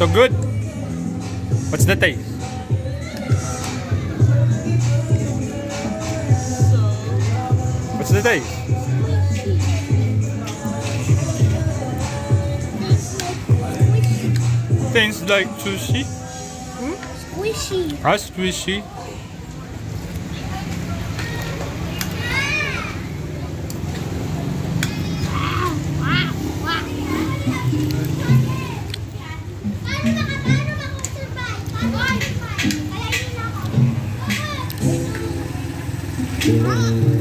So good? What's the taste? What's the taste? Tastes like sushi. Squishy. Ah, squishy. Mom,